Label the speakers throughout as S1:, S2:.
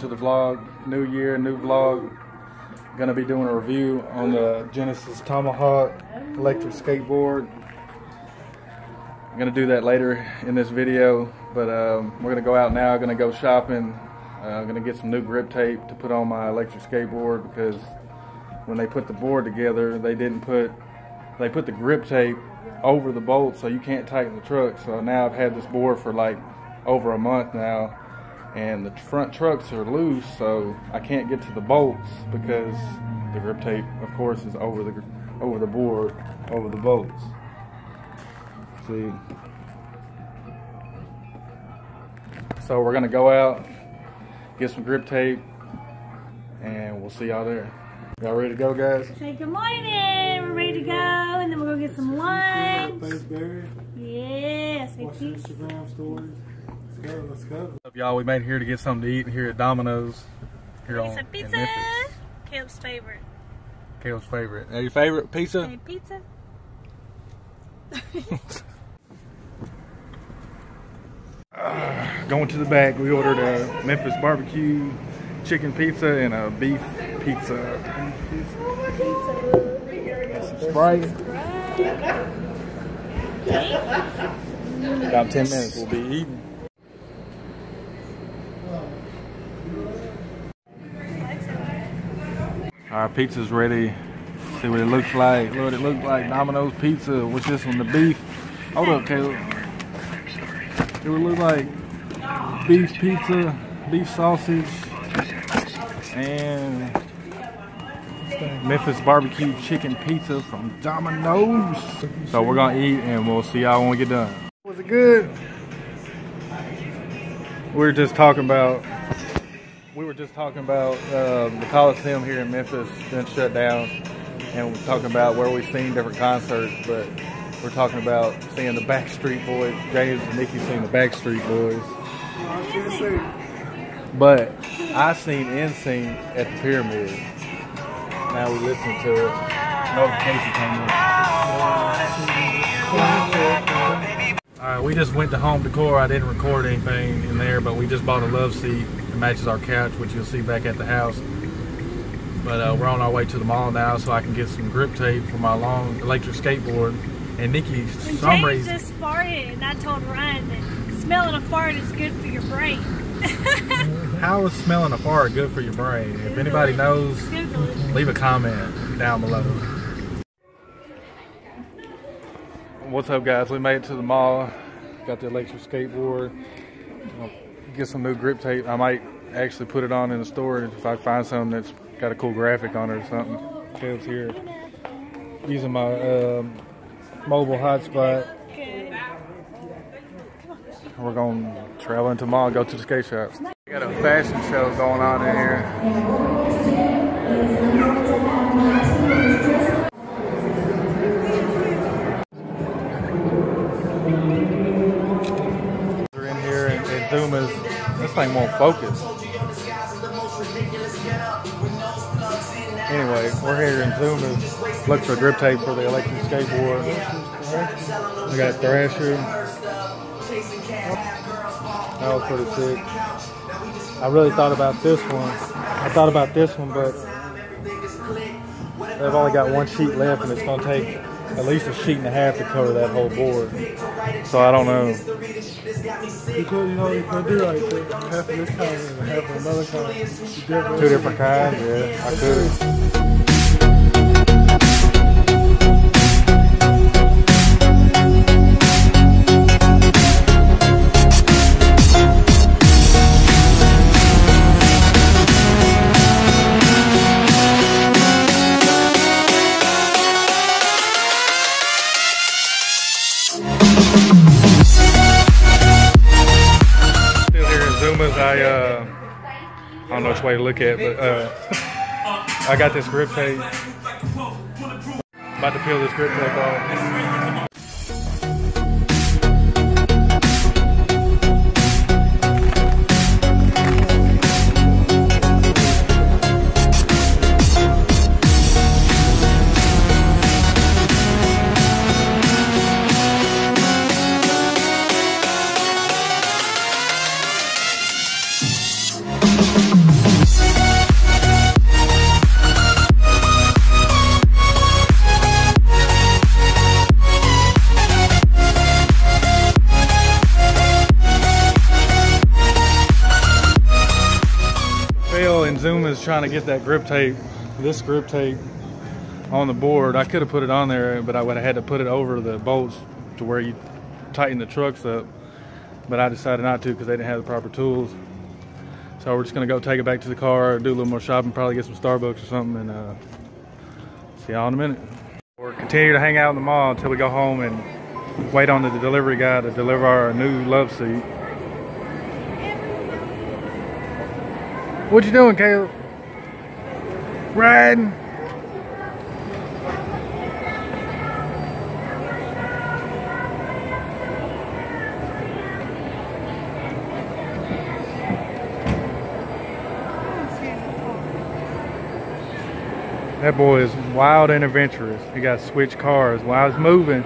S1: to the vlog. New year, new vlog. Gonna be doing a review on the Genesis Tomahawk electric skateboard. I'm gonna do that later in this video, but um, we're gonna go out now. Gonna go shopping. Uh, I'm gonna get some new grip tape to put on my electric skateboard because when they put the board together, they didn't put they put the grip tape over the bolt so you can't tighten the truck. So now I've had this board for like over a month now and the front trucks are loose so I can't get to the bolts because the grip tape of course is over the over the board over the bolts. See. So we're gonna go out, get some grip tape, and we'll see y'all there. Y'all ready to go, guys?
S2: Say good morning. We're ready to go, and then we'll go get some lunch.
S3: Thanks, Barry.
S2: Yeah, say
S3: Watch
S2: peace.
S3: Instagram stories. Let's go, let's go.
S1: Up, y'all? We made here to get something to eat here at Domino's. Here
S2: Get
S1: on
S2: some pizza.
S1: Memphis.
S2: Caleb's favorite.
S1: Caleb's favorite. Now, your favorite pizza?
S2: Say pizza.
S1: Going to the back, we ordered a Memphis barbecue chicken pizza and a beef pizza. Got some Sprite. About 10 minutes, we'll be eating. Our pizza's ready. See what it looks like. Look what it looks like. Domino's pizza. What's this one? The beef. Hold up, Caleb. It would look like beef pizza, beef sausage, and Memphis barbecue chicken pizza from Domino's. So we're gonna eat and we'll see y'all when we get done. Was it good? We were just talking about. We were just talking about uh, the Coliseum here in Memphis been shut down, and we're talking about where we've seen different concerts, but we're talking about seeing the Backstreet Boys. James and Nikki seen the Backstreet Boys. But I seen NSYNC at the Pyramid. Now we listen to it. Notification came up. Alright, we just went to home decor. I didn't record anything in there, but we just bought a love seat. It matches our couch, which you'll see back at the house. But uh, we're on our way to the mall now, so I can get some grip tape for my long electric skateboard. And Nikki, for
S2: When
S1: some
S2: James
S1: reason,
S2: just farted, and I told Ryan that smelling a fart is good for your brain.
S1: how is smelling a fart good for your brain? If anybody knows,
S2: Google it.
S1: leave a comment down below. What's up, guys? We made it to the mall. Got the electric skateboard. Get some new grip tape. I might actually put it on in the store if I find something that's got a cool graphic on it or something. Caleb's here using my um, mobile hotspot. We're going to travel in tomorrow and go to the skate shops. We got a fashion show going on in here. This thing won't focus. Anyway, we're here in is, look for grip tape for the electric skateboard. We got Thrasher. That was pretty sick. I really thought about this one. I thought about this one, but they've only got one sheet left, and it's going to take at least a sheet and a half to cover that whole board. So I don't know.
S3: Could, you know, you could do like this. half this kind and half another kind.
S1: Two different kinds. Yeah, I could. To look at, but uh, I got this grip tape. About to peel this grip tape off. Trying to get that grip tape, this grip tape on the board. I could have put it on there, but I would have had to put it over the bolts to where you tighten the trucks up. But I decided not to because they didn't have the proper tools. So we're just gonna go take it back to the car, do a little more shopping, probably get some Starbucks or something, and uh, see y'all in a minute. We're continue to hang out in the mall until we go home and wait on the delivery guy to deliver our new love seat. What you doing, Caleb? Riding. That boy is wild and adventurous. He got switch cars while he's moving.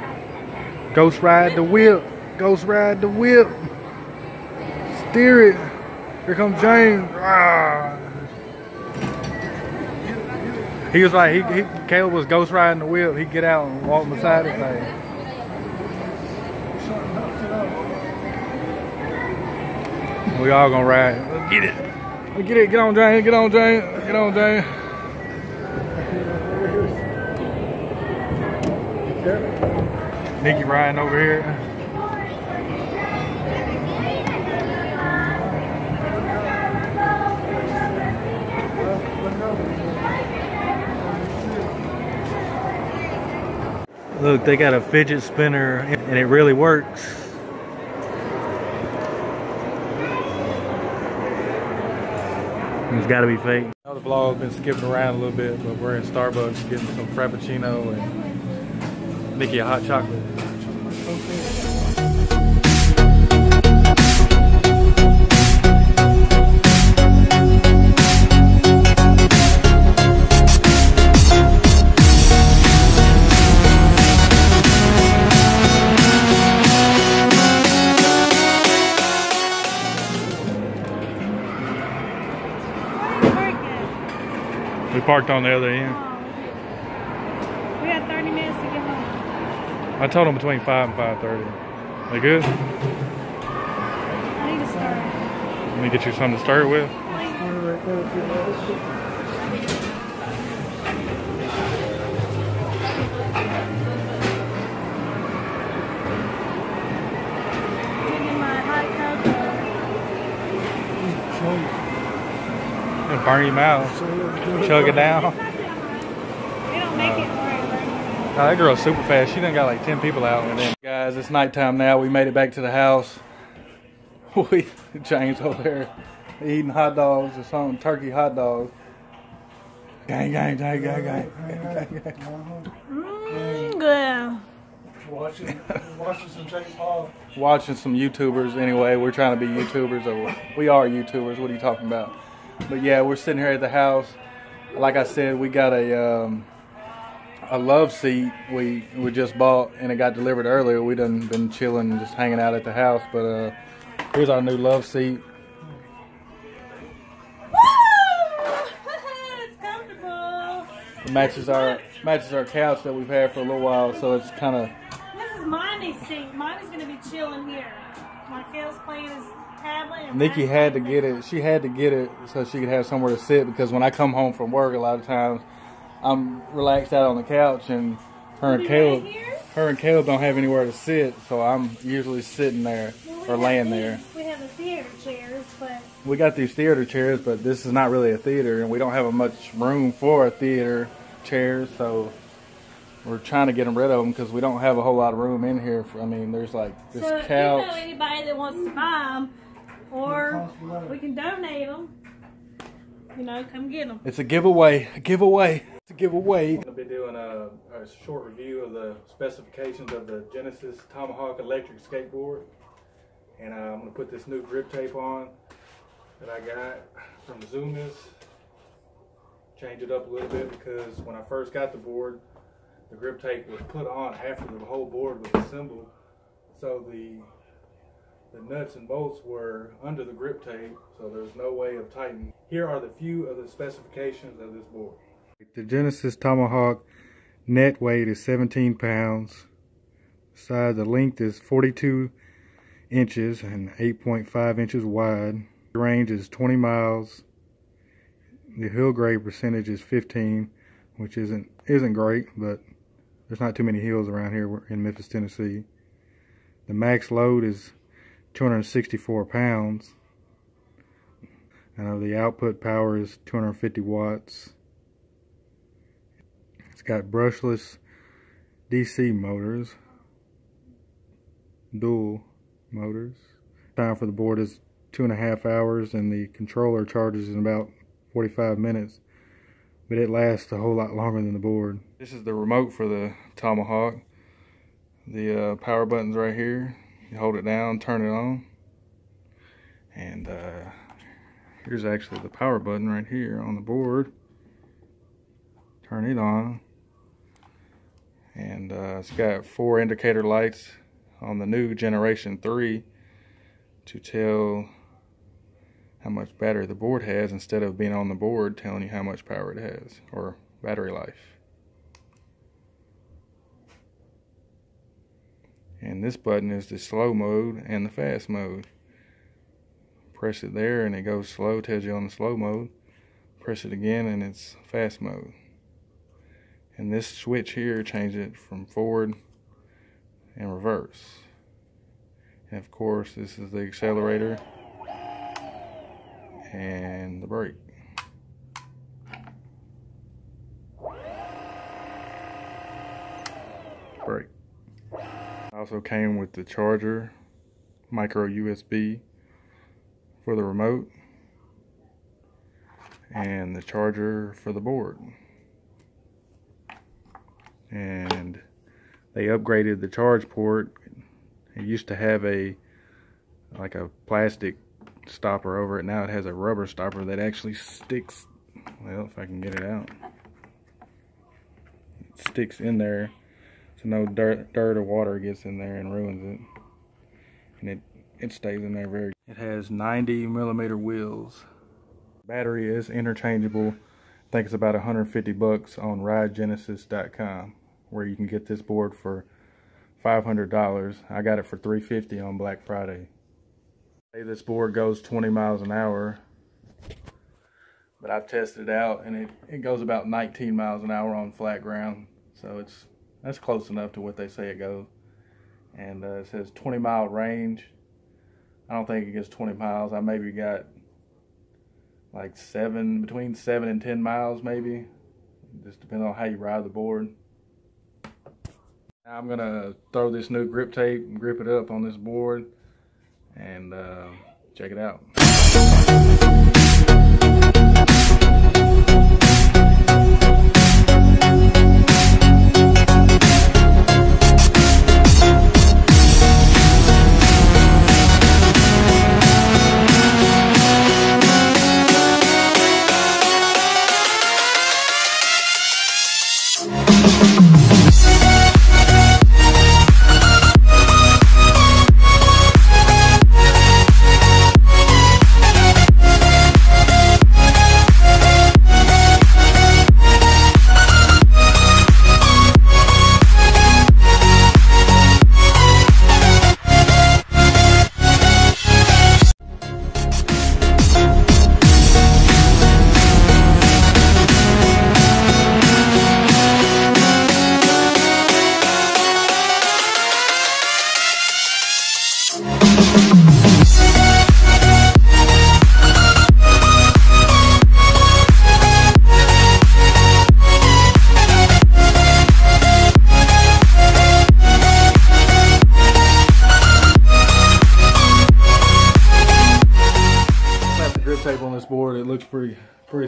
S1: Ghost ride the whip. Ghost ride the whip. Steer it. Here comes James. Ah. He was like, he, he, Caleb was ghost riding the wheel. He'd get out and walk beside the thing. We all gonna ride. Let's get it. Let's get it. Get on, James. Get on, James. Get on, James. Nikki riding over here. Look, they got a fidget spinner and it really works. It's gotta be fake. Now the vlog's been skipping around a little bit, but we're in Starbucks getting some Frappuccino and Mickey a hot chocolate.
S2: Very
S1: We parked on the other end. Oh.
S2: We got 30 minutes to get home.
S1: I told them between 5 and 5.30. They good?
S2: I need to start.
S1: Let me get you something to start with. It'll burn your mouth. Chug it down.
S2: They don't make it right right.
S1: Oh, that girl's super fast. She done got like 10 people out. And then, guys, it's nighttime now. We made it back to the house. We, James over there eating hot dogs or something, turkey hot dogs. Gang, gang, gang, gang, gang, gang, gang.
S2: Mmm, good.
S3: Watching, watching some Jake Paul.
S1: Watching some YouTubers anyway. We're trying to be YouTubers. Or we are YouTubers. What are you talking about? But yeah, we're sitting here at the house. Like I said, we got a um, a love seat we we just bought and it got delivered earlier. We done been chilling and just hanging out at the house. But uh, here's our new love seat.
S2: it's comfortable.
S1: It matches our matches our couch that we've had for a little while. So it's kind of
S2: This is Monty's seat. Monty's gonna be chilling here. Markel's playing his
S1: Nikki had to get it. She had to get it so she could have somewhere to sit because when I come home from work, a lot of times I'm relaxed out on the couch and her and Caleb,
S2: right
S1: her and Caleb don't have anywhere to sit, so I'm usually sitting there
S2: Well, we
S1: or laying
S2: these-
S1: there.
S2: We have the theater chairs, but
S1: We got these theater chairs, but this is not really a theater, and we don't have a much room for a theater chairs, so we're trying to get them rid of them because we don't have a whole lot of room in here. For, I mean, there's like this
S2: so if
S1: couch.
S2: you know anybody that wants to buy them, or we can donate them, you know, come get them.
S1: It's a giveaway. A giveaway. It's a giveaway. I'm going to be doing a, a short review of the specifications of the Genesis Tomahawk electric skateboard. And uh, I'm going to put this new grip tape on that I got from Zumiez. Change it up a little bit because when I first got the board, the grip tape was put on after the whole board was assembled. So the the nuts and bolts were under the grip tape, so there's no way of tightening. Here are the few of the specifications of this board. The Genesis Tomahawk net weight is 17 pounds. Size, the length is 42 inches and 8.5 inches wide. The range is 20 miles. The hill grade percentage is 15, which isn't isn't great, but there's not too many hills around here in Memphis, Tennessee. The max load is 264 pounds. And the output power is 250 watts. It's got brushless DC motors, dual motors. Time for the board is two and a half hours and the controller charges in about 45 minutes but it lasts a whole lot longer than the board. This is the remote for the Tomahawk. The uh, power button's right here. You hold it down, turn it on. And uh, here's actually the power button right here on the board. Turn it on. And uh, it's got four indicator lights on the new Generation 3 to tell how much battery the board has instead of being on the board telling you how much power it has or battery life. And this button is the slow mode and the fast mode. Press it there and it goes slow, tells you on the slow mode. Press it again and it's fast mode. And this switch here changes it from forward and reverse. And of course, this is the accelerator and the brake. Brake. Also came with the charger, micro USB for the remote, and the charger for the board. And they upgraded the charge port. It used to have a like a plastic stopper over it. Now it has a rubber stopper that actually sticks, well, if I can get it out. It sticks in there so no dirt, dirt or water gets in there and ruins it. And it, it stays in there very It has 90 millimeter wheels. Battery is interchangeable. I think it's about 150 bucks on ridegenesis.com where you can get this board for $500. I got it for 350 on Black Friday. This board goes 20 miles an hour, but I've tested it out and it, it goes about 19 miles an hour on flat ground. So it's that's close enough to what they say it goes. And uh, it says 20 mile range. I don't think it gets 20 miles. I maybe got like seven, between seven and 10 miles maybe. Just depending on how you ride the board. Now I'm gonna throw this new grip tape and grip it up on this board and uh, check it out.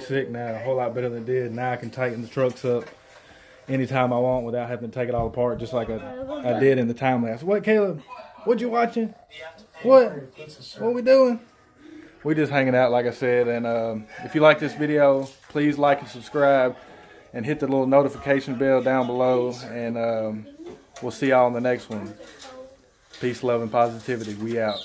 S1: Pretty now. A whole lot better than it did. Now I can tighten the trucks up anytime I want without having to take it all apart, just like I, I did in the time lapse. What, Caleb? What you watching? What? What we doing? We just hanging out, like I said. And um, if you like this video, please like and subscribe, and hit the little notification bell down below. And um, we'll see y'all in the next one. Peace, love, and positivity. We out.